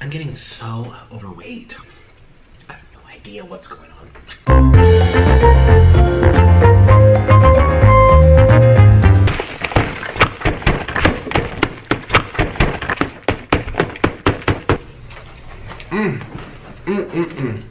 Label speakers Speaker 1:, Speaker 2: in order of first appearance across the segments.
Speaker 1: I'm getting so overweight. I have no idea what's going on. Mm.
Speaker 2: Mm, mm,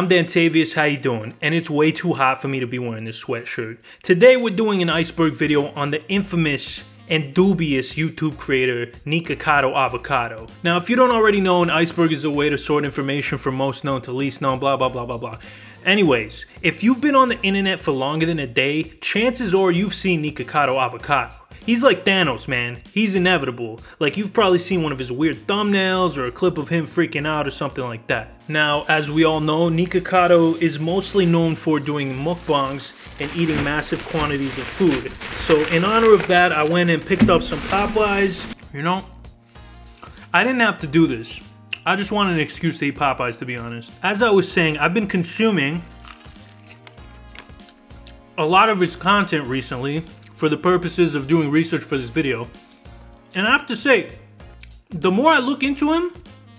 Speaker 2: I'm Dantavius, how you doing? And it's way too hot for me to be wearing this sweatshirt. Today we're doing an iceberg video on the infamous and dubious YouTube creator Nikocado Avocado. Now if you don't already know, an iceberg is a way to sort information from most known to least known, blah blah blah blah blah. Anyways, if you've been on the internet for longer than a day, chances are you've seen Nikocado Avocado. He's like Thanos, man. He's inevitable. Like, you've probably seen one of his weird thumbnails or a clip of him freaking out or something like that. Now, as we all know, Nikocado is mostly known for doing mukbangs and eating massive quantities of food. So, in honor of that, I went and picked up some Popeyes. You know, I didn't have to do this. I just wanted an excuse to eat Popeyes, to be honest. As I was saying, I've been consuming a lot of its content recently for the purposes of doing research for this video. And I have to say, the more I look into him,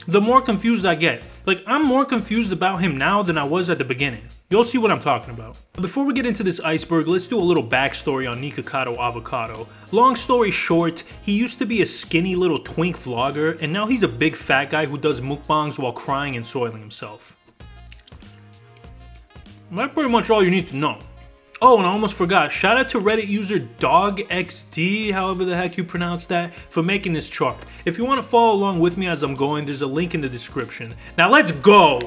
Speaker 2: the more confused I get. Like, I'm more confused about him now than I was at the beginning. You'll see what I'm talking about. Before we get into this iceberg, let's do a little backstory on Nikocado Avocado. Long story short, he used to be a skinny little twink vlogger, and now he's a big fat guy who does mukbangs while crying and soiling himself. That's pretty much all you need to know. Oh, and I almost forgot. Shout out to Reddit user DogXD, however the heck you pronounce that, for making this chart. If you want to follow along with me as I'm going, there's a link in the description. Now let's go!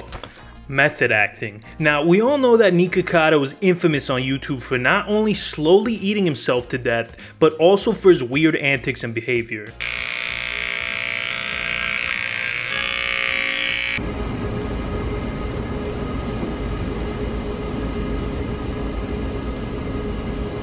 Speaker 2: Method acting. Now, we all know that Nikocado is infamous on YouTube for not only slowly eating himself to death, but also for his weird antics and behavior.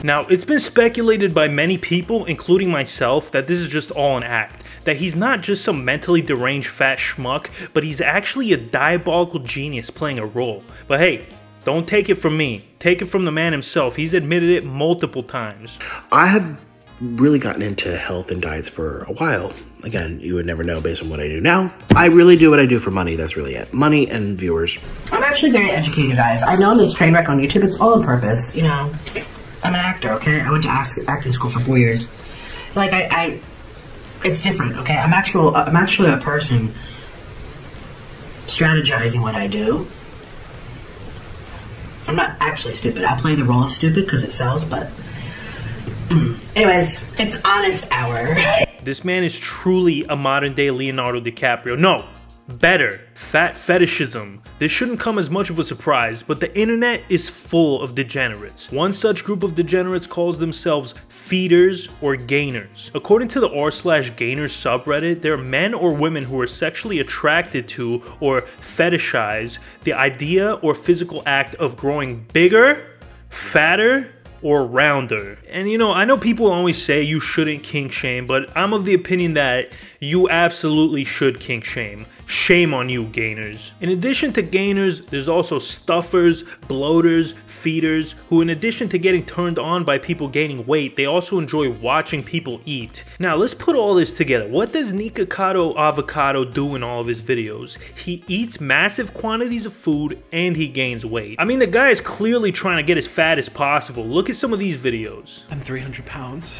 Speaker 2: Now, it's been speculated by many people, including myself, that this is just all an act. That he's not just some mentally deranged fat schmuck, but he's actually a diabolical genius playing a role. But hey, don't take it from me. Take it from the man himself. He's admitted it multiple times.
Speaker 1: I have really gotten into health and diets for a while. Again, you would never know based on what I do now. I really do what I do for money. That's really it. Money and viewers.
Speaker 3: I'm actually very educated, guys. I know this train wreck on YouTube. It's all on purpose. You know, I'm an actor. Okay, I went to act- acting school for four years. Like I, I, it's different. Okay, I'm actual. I'm actually a person strategizing what I do. I'm not actually stupid. I play the role of stupid because it sells, but. Anyways, it's honest hour.
Speaker 2: This man is truly a modern day Leonardo DiCaprio. No, better. Fat fetishism. This shouldn't come as much of a surprise, but the internet is full of degenerates. One such group of degenerates calls themselves feeders or gainers. According to the r slash gainers subreddit, there are men or women who are sexually attracted to or fetishize the idea or physical act of growing bigger, fatter, or rounder. And you know, I know people always say you shouldn't kink shame, but I'm of the opinion that you absolutely should kink shame. Shame on you, gainers. In addition to gainers, there's also stuffers, bloaters, feeders, who in addition to getting turned on by people gaining weight, they also enjoy watching people eat. Now let's put all this together. What does Nikocado Avocado do in all of his videos? He eats massive quantities of food and he gains weight. I mean, the guy is clearly trying to get as fat as possible. Look at some of these videos.
Speaker 4: I'm 300 pounds.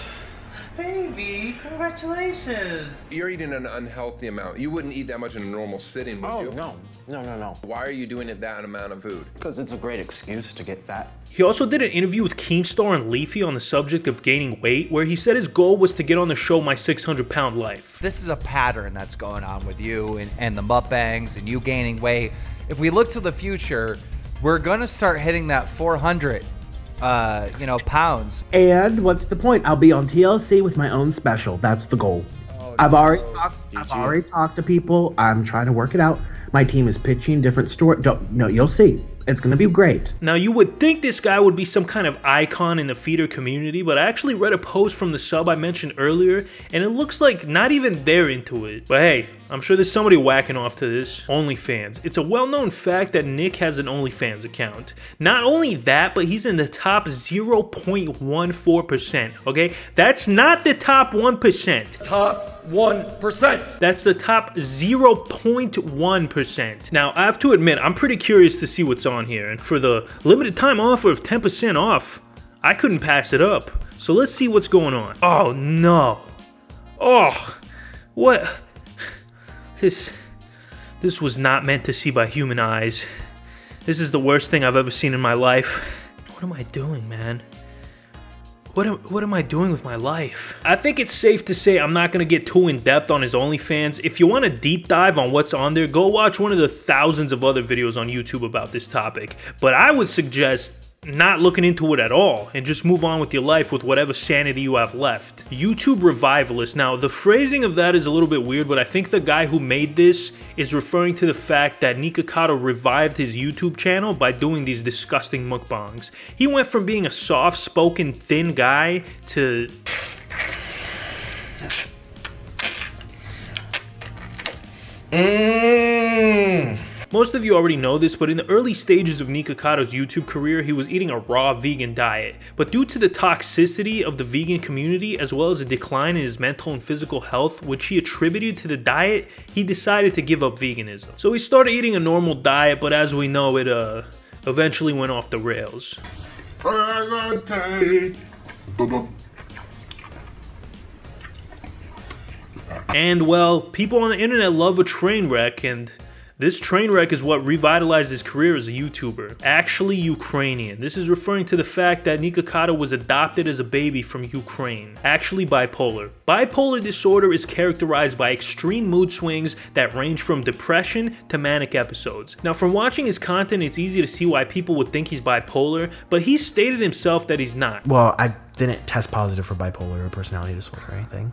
Speaker 5: Baby, congratulations.
Speaker 6: You're eating an unhealthy amount. You wouldn't eat that much in a normal sitting, would
Speaker 4: Oh,
Speaker 6: you?
Speaker 4: no. No, no, no.
Speaker 6: Why are you doing it that amount of food?
Speaker 4: Because it's a great excuse to get fat.
Speaker 2: He also did an interview with Keemstar and Leafy on the subject of gaining weight, where he said his goal was to get on the show My 600 Pound Life.
Speaker 7: this is a pattern that's going on with you and, and the mukbangs and you gaining weight. If we look to the future, we're gonna start hitting that 400, uh, you know, pounds.
Speaker 8: And what's the point? I'll be on TLC with my own special. That's the goal. I've already talked, I've already talked to people. I'm trying to work it out. My team is pitching different story. Don't no, you'll see. It's gonna be great.
Speaker 2: Now, you would think this guy would be some kind of icon in the feeder community, but I actually read a post from the sub I mentioned earlier, and it looks like not even they're into it. But hey, I'm sure there's somebody whacking off to this. OnlyFans. It's a well known fact that Nick has an OnlyFans account. Not only that, but he's in the top 0.14%, okay? That's not the top 1%.
Speaker 9: Top 1%.
Speaker 2: That's the top 0.1%. Now, I have to admit, I'm pretty curious to see what's on here, and for the limited time offer of 10% off, I couldn't pass it up. So let's see what's going on. Oh no. Oh, what? This, this was not meant to see by human eyes. This is the worst thing I've ever seen in my life. What am I doing, man? What am, what am I doing with my life? I think it's safe to say I'm not to get too in depth on his OnlyFans. If you want a deep dive on what's on there, go watch one of the thousands of other videos on YouTube about this topic. But I would suggest not looking into it at all and just move on with your life with whatever sanity you have left. YouTube revivalist. Now, the phrasing of that is a little bit weird, but I think the guy who made this is referring to the fact that Nikocado revived his YouTube channel by doing these disgusting mukbangs. He went from being a soft-spoken, thin guy to
Speaker 1: Mmm.
Speaker 2: Most of you already know this, but in the early stages of Nikocado's YouTube career, he was eating a raw vegan diet. But due to the toxicity of the vegan community, as well as a decline in his mental and physical health, which he attributed to the diet, he decided to give up veganism. So he started eating a normal diet, but as we know, it uh, eventually went off the rails. And well, people on the internet love a train wreck, and this train wreck is what revitalized his career as a YouTuber. Actually Ukrainian. This is referring to the fact that Nikocado was adopted as a baby from Ukraine. Actually bipolar. Bipolar disorder is characterized by extreme mood swings that range from depression to manic episodes. Now from watching his content, it's easy to see why people would think he's bipolar, but he stated himself that he's not.
Speaker 1: Well, I didn't test positive for bipolar or personality disorder or anything,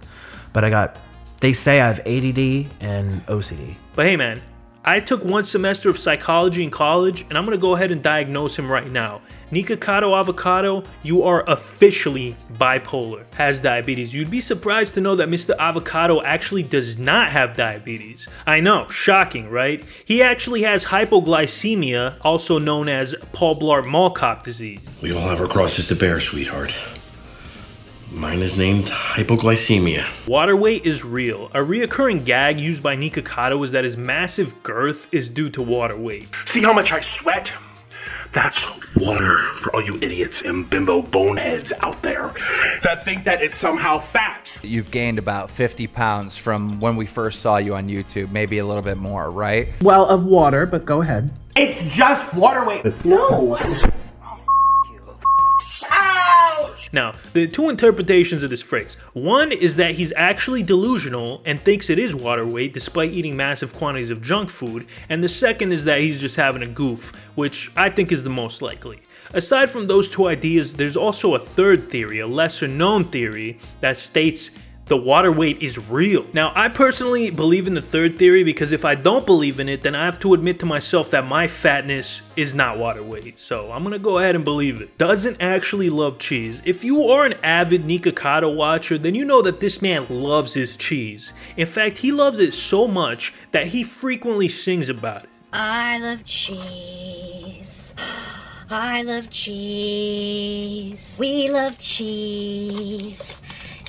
Speaker 1: but I got. They say I have ADD and OCD.
Speaker 2: But hey man, I took one semester of psychology in college, and I'm gonna go ahead and diagnose him right now. Nikocado Avocado, you are officially bipolar, has diabetes. You'd be surprised to know that Mr. Avocado actually does not have diabetes. I know, shocking, right? He actually has hypoglycemia, also known as Paul Blart Mall Cop disease.
Speaker 10: We all have our crosses to bear, sweetheart. Mine is named hypoglycemia.
Speaker 2: Water weight is real. A reoccurring gag used by Nikocado is that his massive girth is due to water weight.
Speaker 11: See how much I sweat? That's water for all you idiots and bimbo boneheads out there that think that it's somehow fat.
Speaker 7: You've gained about 50 pounds from when we first saw you on YouTube, maybe a little bit more, right?
Speaker 8: Well, of water, but go ahead.
Speaker 11: It's just water weight. No.
Speaker 2: Now, the two interpretations of this phrase. One is that he's actually delusional and thinks it is water weight despite eating massive quantities of junk food, and the second is that he's just having a goof, which I think is the most likely. Aside from those two ideas, there's also a third theory, a lesser known theory, that states the water weight is real. Now, I personally believe in the third theory because if I don't believe in it, then I have to admit to myself that my fatness is not water weight. So I'm gonna go ahead and believe it. Doesn't actually love cheese. If you are an avid Nikocado watcher, then you know that this man loves his cheese. In fact, he loves it so much that he frequently sings about it.
Speaker 12: I love cheese. I love cheese. We love cheese.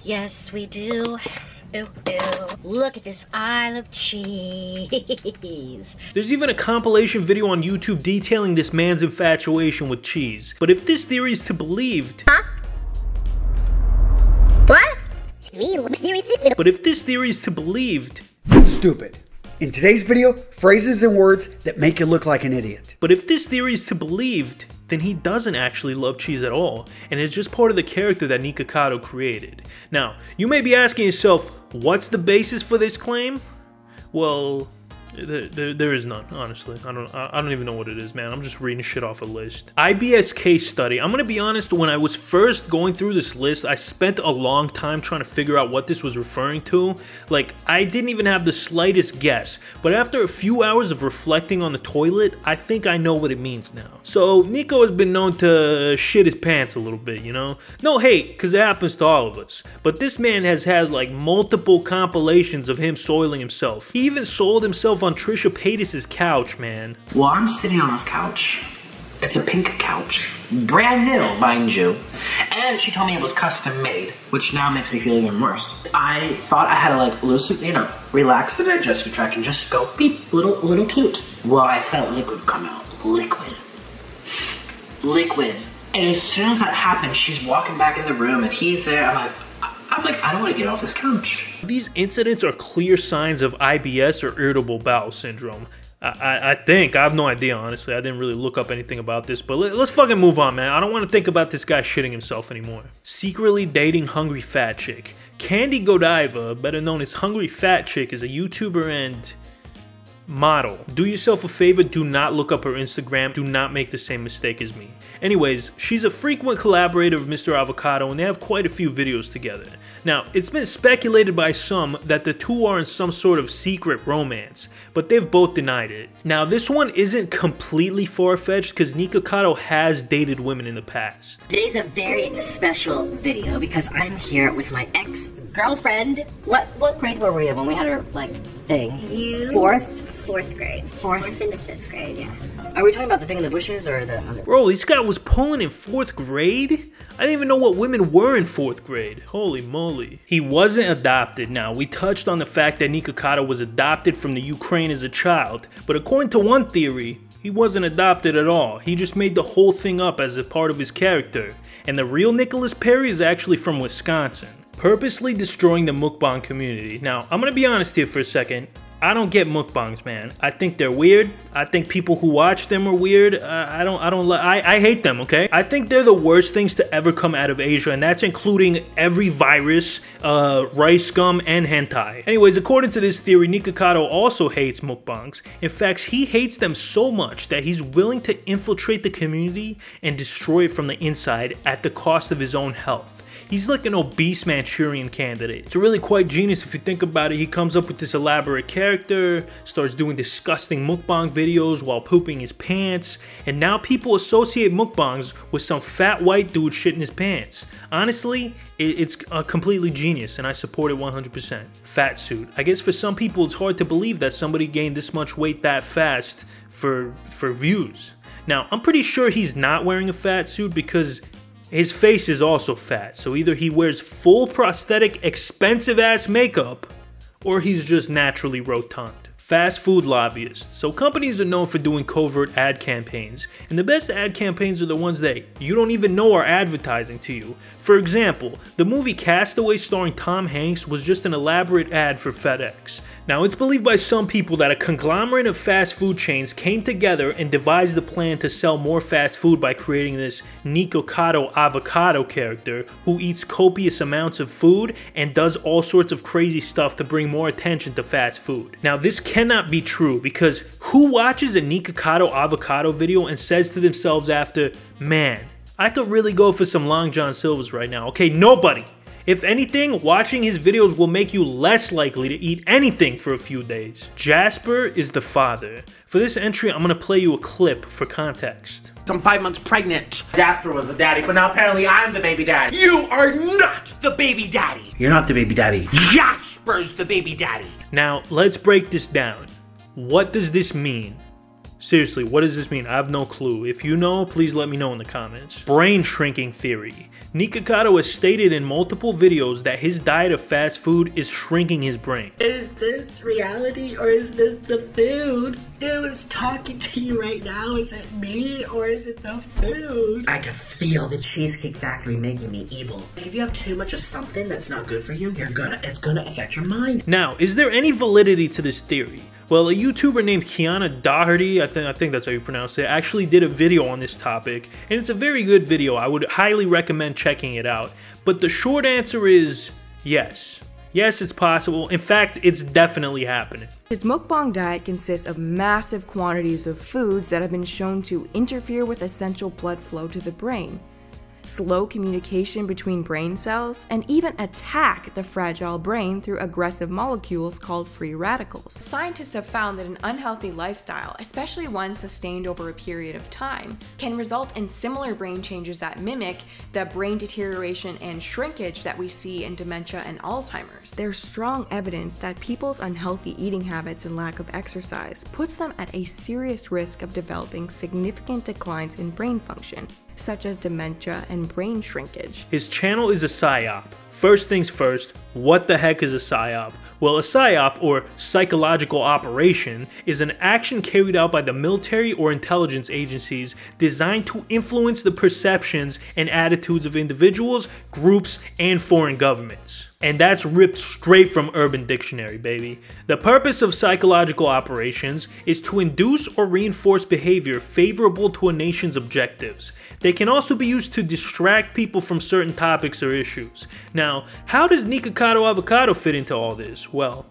Speaker 12: Yes, we do. Ooh, ooh. Look at this I love cheese.
Speaker 2: There's even a compilation video on YouTube detailing this man's infatuation with cheese. But if this theory is to be believed...
Speaker 12: Huh? What?
Speaker 2: But if this theory is to be believed...
Speaker 13: Stupid. In today's video, phrases and words that make you look like an idiot.
Speaker 2: But if this theory is to be believed, then he doesn't actually love cheese at all, and it's just part of the character that Nikocado created. Now, you may be asking yourself, what's the basis for this claim? Well, There, there, is none, honestly. I don't I don't even know what it is, man. I'm just reading shit off a list. IBS case study. I'm gonna be honest, when I was first going through this list, I spent a long time trying to figure out what this was referring to. Like, I didn't even have the slightest guess. But after a few hours of reflecting on the toilet, I think I know what it means now. So, Nico has been known to shit his pants a little bit, you know? No hate, because it happens to all of us. But this man has had like multiple compilations of him soiling himself. He even soiled himself on Trisha Paytas' couch, man.
Speaker 3: Well, I'm sitting on this couch. It's a pink couch. Brand new, mind you. And she told me it was custom made, which now makes me feel even worse. I thought I had to like loosen, you know, relax the digestive tract and just go beep, little, little toot. Well, I felt liquid come out. Liquid. Liquid. And as soon as that happened, she's walking back in the room and he's there. I'm like, I'm like, I don't want to get off this couch.
Speaker 2: These incidents are clear signs of IBS or irritable bowel syndrome. I, I, think I have no idea honestly. I didn't really look up anything about this, but let, us fucking move on, man. I don't want to think about this guy shitting himself anymore. Secretly dating hungry fat chick. Candy Godiva, better known as Hungry Fat Chick, is a YouTuber and model. Do yourself a favor, do not look up her Instagram. Do not make the same mistake as me. Anyways, she's a frequent collaborator of Mr. Avocado and they have quite a few videos together. Now, it's been speculated by some that the two are in some sort of secret romance, but they've both denied it. Now, this one isn't completely far-fetched because Nikocado has dated women in the past.
Speaker 12: Today's a very special video because I'm here with my ex-girlfriend. What what grade were we in when we had our like thing?
Speaker 14: You
Speaker 12: Fourth?
Speaker 14: Fourth grade.
Speaker 12: Fourth?
Speaker 14: Fourth into fifth grade, yeah.
Speaker 12: Are we talking about the thing in the bushes or the other?
Speaker 2: Bro, this guy was pulling in fourth grade? I didn't even know what women were in fourth grade. Holy moly. He wasn't adopted. Now, we touched on the fact that Nikocado was adopted from the Ukraine as a child, but according to one theory, he wasn't adopted at all. He just made the whole thing up as a part of his character. And the real Nicholas Perry is actually from Wisconsin. Purposely destroying the mukbang community. Now, I'm gonna be honest here for a second. I don't get mukbangs, man. I think they're weird. I think people who watch them are weird. Uh, I don't, I don't, I, I hate them. Okay. I think they're the worst things to ever come out of Asia, and that's including every virus, uh, RiceGum, and hentai. Anyways, according to this theory, Nikocado also hates mukbangs. In fact, he hates them so much that he's willing to infiltrate the community and destroy it from the inside at the cost of his own health. He's like an obese Manchurian candidate. It's really quite genius if you think about it. He comes up with this elaborate character, starts doing disgusting mukbang videos while pooping his pants, and now people associate mukbangs with some fat white dude shitting his pants. Honestly, it's uh, completely genius and I support it 100%. Fat suit. I guess for some people it's hard to believe that somebody gained this much weight that fast for for views. Now, I'm pretty sure he's not wearing a fat suit because his face is also fat, so either he wears full prosthetic, expensive ass makeup, or he's just naturally rotund. Fast food lobbyists. So companies are known for doing covert ad campaigns, and the best ad campaigns are the ones that you don't even know are advertising to you. For example, the movie Castaway starring Tom Hanks was just an elaborate ad for FedEx. Now, it's believed by some people that a conglomerate of fast food chains came together and devised a plan to sell more fast food by creating this Nikocado avocado character who eats copious amounts of food and does all sorts of crazy stuff to bring more attention to fast food. Now, this cannot be true because who watches a Nikocado avocado video and says to themselves after, man, I could really go for some Long John Silvers right now. Okay, nobody. If anything, watching his videos will make you less likely to eat anything for a few days. Jasper is the father. For this entry, I'm gonna play you a clip for context.
Speaker 5: I'm five months pregnant. Jasper was the daddy, but now apparently I'm the baby daddy. You are not the baby daddy.
Speaker 3: You're not the baby daddy.
Speaker 5: Jasper's the baby daddy.
Speaker 2: Now, let's break this down. What does this mean? Seriously, what does this mean? I have no clue. If you know, please let me know in the comments. Brain shrinking theory. Nikocado has stated in multiple videos that his diet of fast food is shrinking his brain.
Speaker 3: Is this reality or is this the food? Who is talking to you right now? Is it me or is it the food? I can feel the Cheesecake Factory making me evil. If you have too much of something that's not good for you, you're gonna it's gonna affect your mind.
Speaker 2: Now, is there any validity to this theory? Well, a YouTuber named Kiana Doherty, I think I think that's how you pronounce it, actually did a video on this topic, and it's a very good video. I would highly recommend checking it out. But the short answer is yes. Yes, it's possible. In fact, it's definitely happening.
Speaker 15: His mukbang diet consists of massive quantities of foods that have been shown to interfere with essential blood flow to the brain, slow communication between brain cells, and even attack the fragile brain through aggressive molecules called free radicals. Scientists have found that an unhealthy lifestyle, especially one sustained over a period of time, can result in similar brain changes that mimic the brain deterioration and shrinkage that we see in dementia and Alzheimer's. There's strong evidence that people's unhealthy eating habits and lack of exercise puts them at a serious risk of developing significant declines in brain function, such as dementia and brain shrinkage.
Speaker 2: His channel is a PSYOP. First things first, what the heck is a PSYOP? Well, a PSYOP, or psychological operation, is an action carried out by the military or intelligence agencies designed to influence the perceptions and attitudes of individuals, groups, and foreign governments. And that's ripped straight from Urban Dictionary, baby. The purpose of psychological operations is to induce or reinforce behavior favorable to a nation's objectives. They can also be used to distract people from certain topics or issues. Now, how does Nikocado Avocado fit into all this? Well,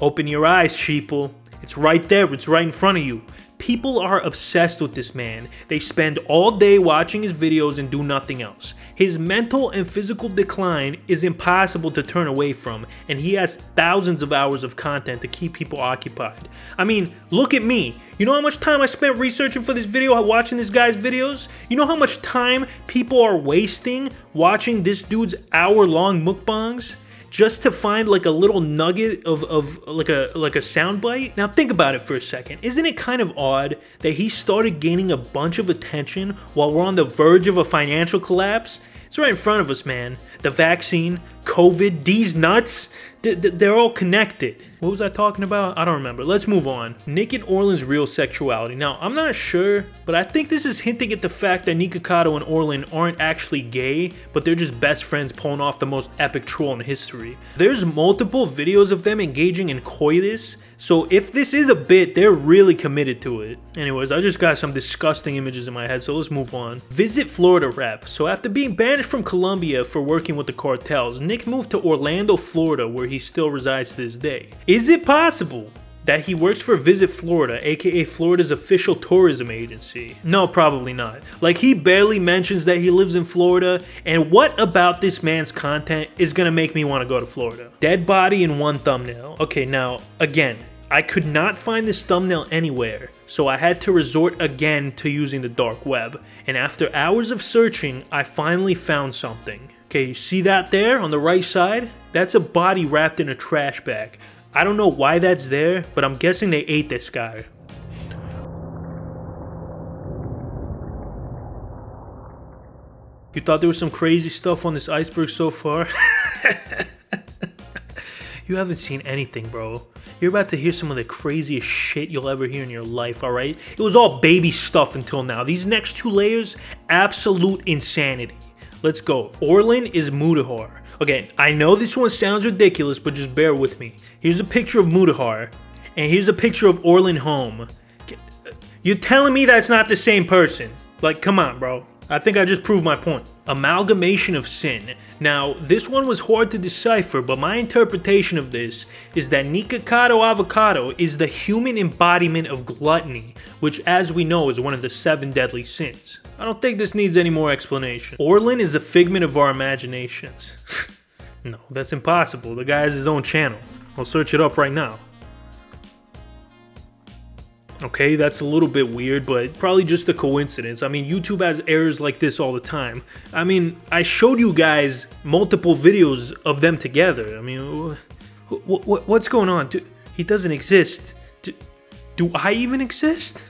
Speaker 2: open your eyes, sheeple. It's right there, it's right in front of you. People are obsessed with this man. They spend all day watching his videos and do nothing else. His mental and physical decline is impossible to turn away from, and he has thousands of hours of content to keep people occupied. I mean, look at me. You know how much time I spent researching for this video, watching this guy's videos? You know how much time people are wasting watching this dude's hour long mukbangs? Just to find like a little nugget of, of like a like a soundbite. Now think about it for a second. Isn't it kind of odd that he started gaining a bunch of attention while we're on the verge of a financial collapse? It's right in front of us, man. The vaccine, COVID, these nuts, they're all connected. What was I talking about? I don't remember. Let's move on. Nick and Orlin's real sexuality. Now, I'm not sure, but I think this is hinting at the fact that Nikocado and Orlin aren't actually gay, but they're just best friends pulling off the most epic troll in history. There's multiple videos of them engaging in coitus, so if this is a bit, they're really committed to it. Anyways, I just got some disgusting images in my head, so let's move on. Visit Florida rep. So after being banished from Colombia for working with the cartels, Nick moved to Orlando, Florida, where he still resides to this day. Is it possible that he works for Visit Florida, aka Florida's official tourism agency. No, probably not. Like, he barely mentions that he lives in Florida, and what about this man's content is gonna make me wanna go to Florida? Dead body in one thumbnail. Okay, now, again, I could not find this thumbnail anywhere, so I had to resort again to using the dark web. And after hours of searching, I finally found something. Okay, you see that there on the right side? That's a body wrapped in a trash bag. I don't know why that's there, but I'm guessing they ate this guy. You thought there was some crazy stuff on this iceberg so far? you haven't seen anything, bro. You're about to hear some of the craziest shit you'll ever hear in your life, alright? It was all baby stuff until now. These next two layers, absolute insanity. Let's go. Orlin is Mutahar. Okay, I know this one sounds ridiculous, but just bear with me. Here's a picture of Mutahar, and here's a picture of Orlin Home. You're telling me that's not the same person? Like, come on, bro. I think I just proved my point. Amalgamation of sin. Now, this one was hard to decipher, but my interpretation of this is that Nikocado Avocado is the human embodiment of gluttony, which, as we know, is one of the seven deadly sins. I don't think this needs any more explanation. Orlin is a figment of our imaginations. no, that's impossible. The guy has his own channel. I'll search it up right now. Okay, that's a little bit weird, but probably just a coincidence. I mean, YouTube has errors like this all the time. I mean, I showed you guys multiple videos of them together. I mean, what's going on? He doesn't exist. Do I even exist?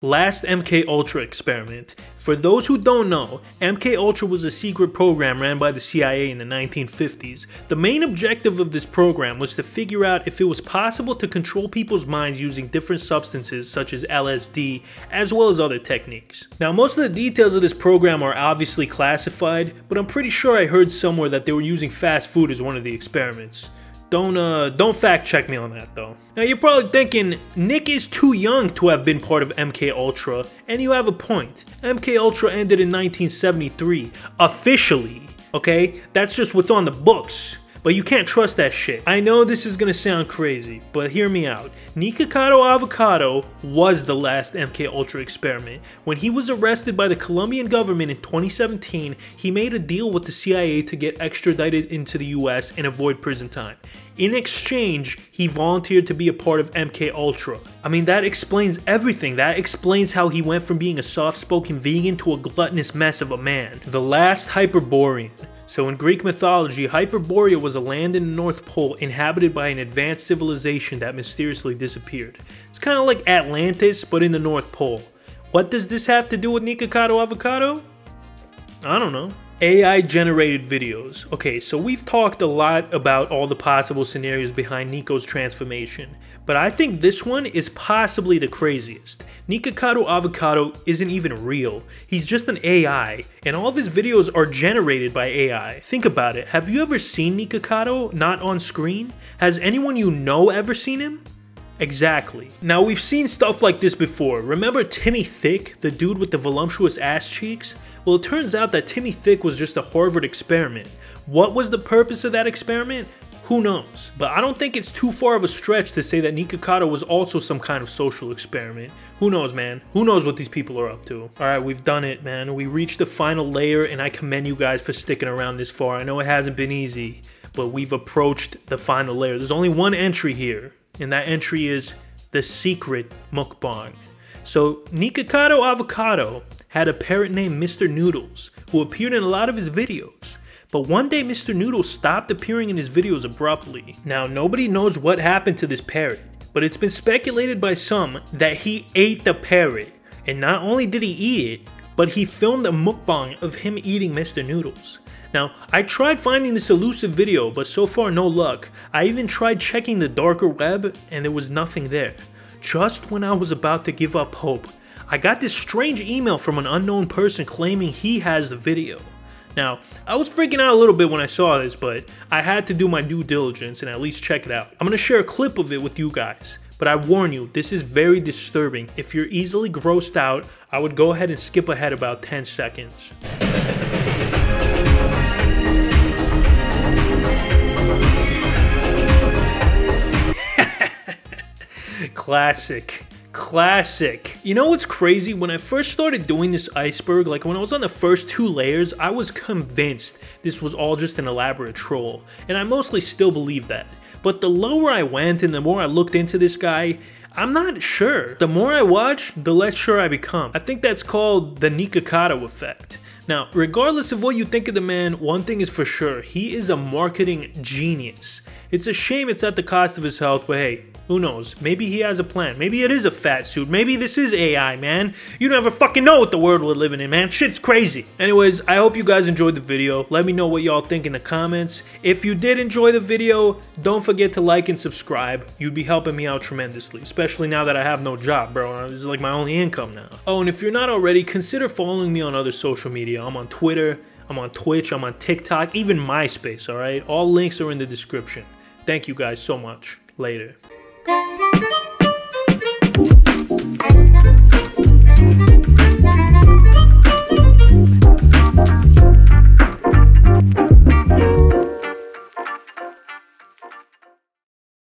Speaker 2: Last MK Ultra experiment. For those who don't know, MK Ultra was a secret program ran by the CIA in the 1950s. The main objective of this program was to figure out if it was possible to control people's minds using different substances such as LSD, as well as other techniques. Now most of the details of this program are obviously classified, but I'm pretty sure I heard somewhere that they were using fast food as one of the experiments. Don't uh don't fact check me on that though. Now you're probably thinking Nick is too young to have been part of MK Ultra, and you have a point. MK Ultra ended in 1973 officially. Okay, that's just what's on the books. But you can't trust that shit. I know this is gonna sound crazy, but hear me out. Nikocado Avocado was the last MK Ultra experiment. When he was arrested by the Colombian government in 2017, he made a deal with the CIA to get extradited into the US and avoid prison time. In exchange, he volunteered to be a part of MK Ultra. I mean, that explains everything. That explains how he went from being a soft-spoken vegan to a gluttonous mess of a man. The last Hyperborean. So in Greek mythology, Hyperborea was a land in the North Pole inhabited by an advanced civilization that mysteriously disappeared. It's kind of like Atlantis, but in the North Pole. What does this have to do with Nikocado Avocado? I don't know. AI generated videos. Okay, so we've talked a lot about all the possible scenarios behind Nico's transformation, but I think this one is possibly the craziest. Nikocado Avocado isn't even real. He's just an AI, and all of his videos are generated by AI. Think about it. Have you ever seen Nikocado not on screen? Has anyone you know ever seen him? Exactly. Now we've seen stuff like this before. Remember Timmy Thick, the dude with the voluptuous ass cheeks? Well, it turns out that Timmy Thick was just a Harvard experiment. What was the purpose of that experiment? Who knows? But I don't think it's too far of a stretch to say that Nikocado was also some kind of social experiment. Who knows, man? Who knows what these people are up to? Alright, we've done it, man. We reached the final layer, and I commend you guys for sticking around this far. I know it hasn't been easy, but we've approached the final layer. There's only one entry here, and that entry is the secret mukbang. So, Nikocado Avocado had a parrot named Mr. Noodles, who appeared in a lot of his videos. But one day Mr. Noodles stopped appearing in his videos abruptly. Now nobody knows what happened to this parrot, but it's been speculated by some that he ate the parrot. And not only did he eat it, but he filmed a mukbang of him eating Mr. Noodles. Now, I tried finding this elusive video, but so far no luck. I even tried checking the darker web, and there was nothing there. Just when I was about to give up hope, I got this strange email from an unknown person claiming he has the video. Now, I was freaking out a little bit when I saw this, but I had to do my due diligence and at least check it out. I'm gonna share a clip of it with you guys, but I warn you, this is very disturbing. If you're easily grossed out, I would go ahead and skip ahead about 10 seconds. Classic classic. You know what's crazy? When I first started doing this iceberg, like when I was on the first two layers, I was convinced this was all just an elaborate troll. And I mostly still believe that. But the lower I went and the more I looked into this guy, I'm not sure. The more I watch, the less sure I become. I think that's called the Nikocado effect. Now, regardless of what you think of the man, one thing is for sure, he is a marketing genius. It's a shame it's at the cost of his health, but hey, who knows? Maybe he has a plan. Maybe it is a fat suit. Maybe this is AI, man. You never fucking know what the world we're living in, man. Shit's crazy. Anyways, I hope you guys enjoyed the video. Let me know what y'all think in the comments. If you did enjoy the video, don't forget to like and subscribe. You'd be helping me out tremendously, especially now that I have no job, bro. Uh, this is like my only income now. Oh, and if you're not already, consider following me on other social media. I'm on Twitter, I'm on Twitch, I'm on TikTok, even MySpace, alright? All links are in the description. Thank you guys so much. Later. Thank you.